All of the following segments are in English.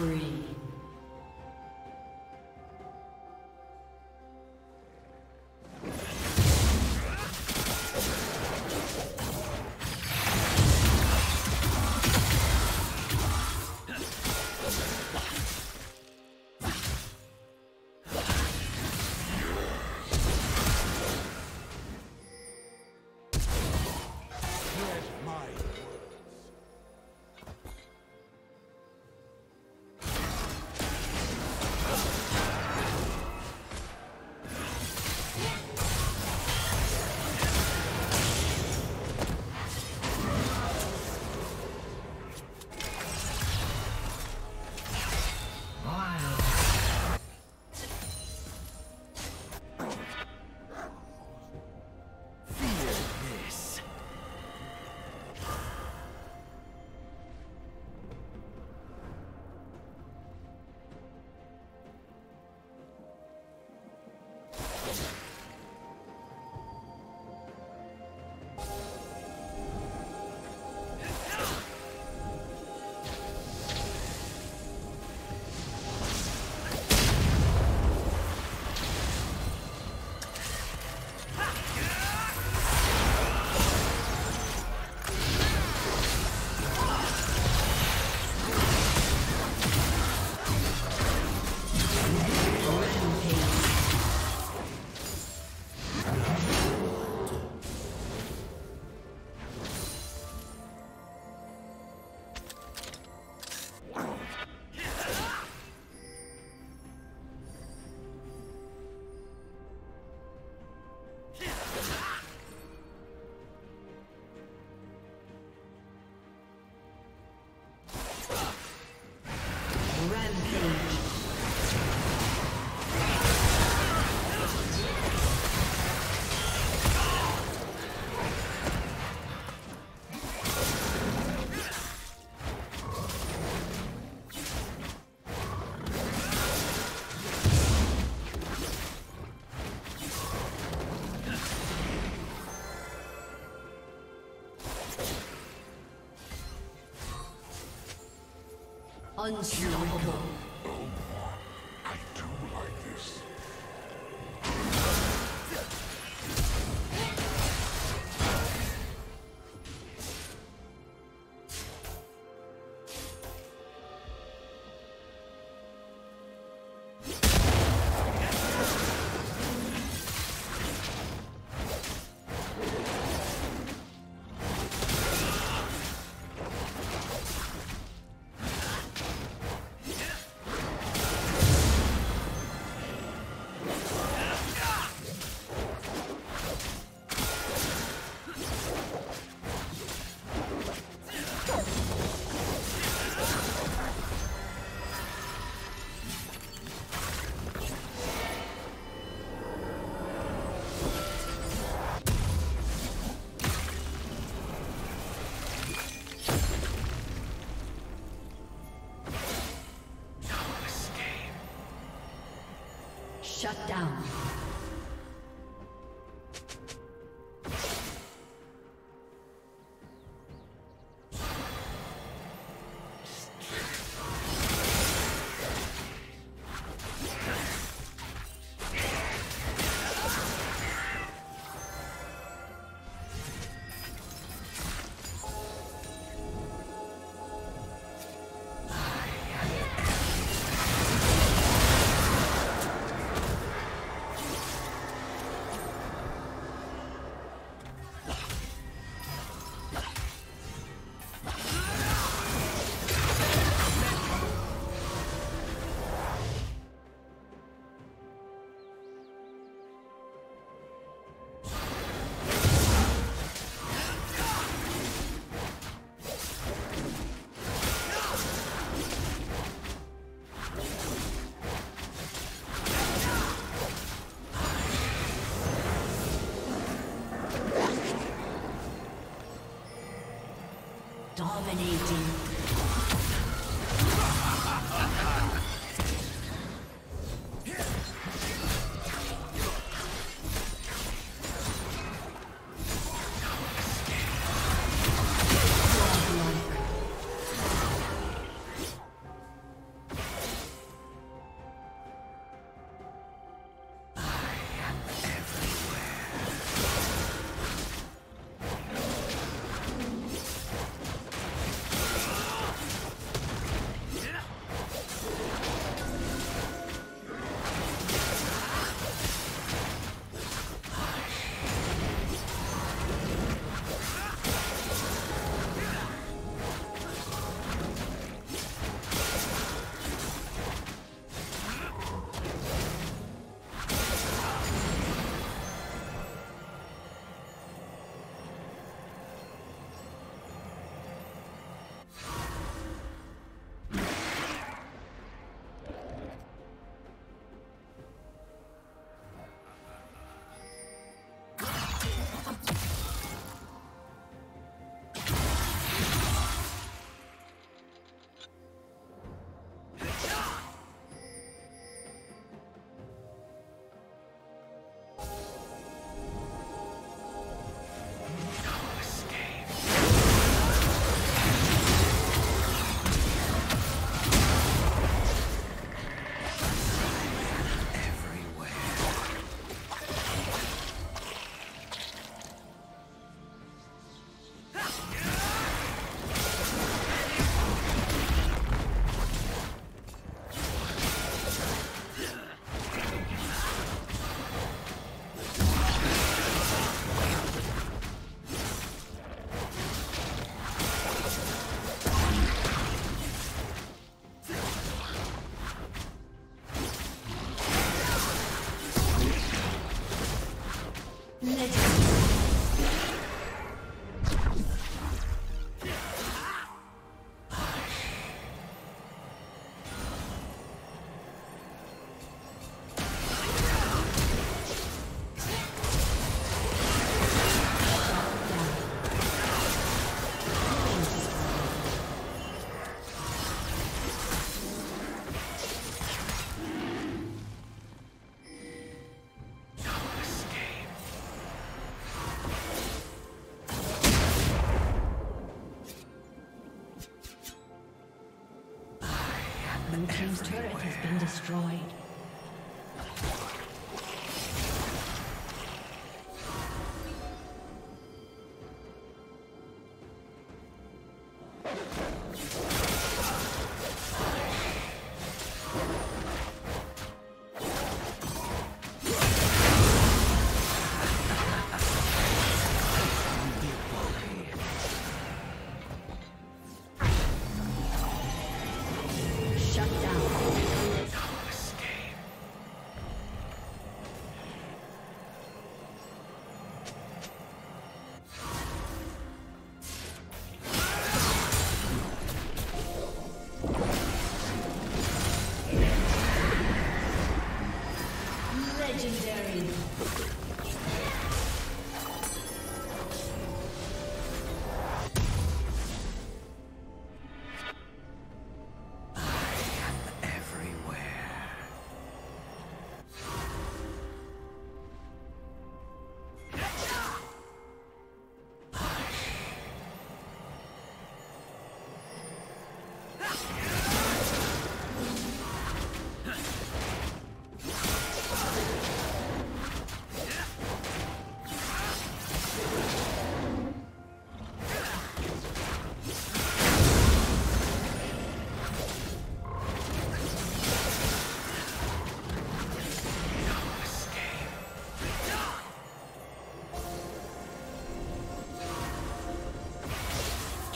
spree. 半周を。Shut down. Dominating. destroyed.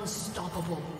Unstoppable.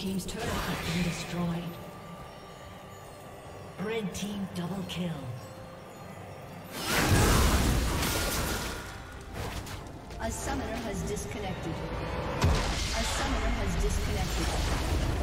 Team's turret has been destroyed. Red Team double kill. A summoner has disconnected. A summoner has disconnected.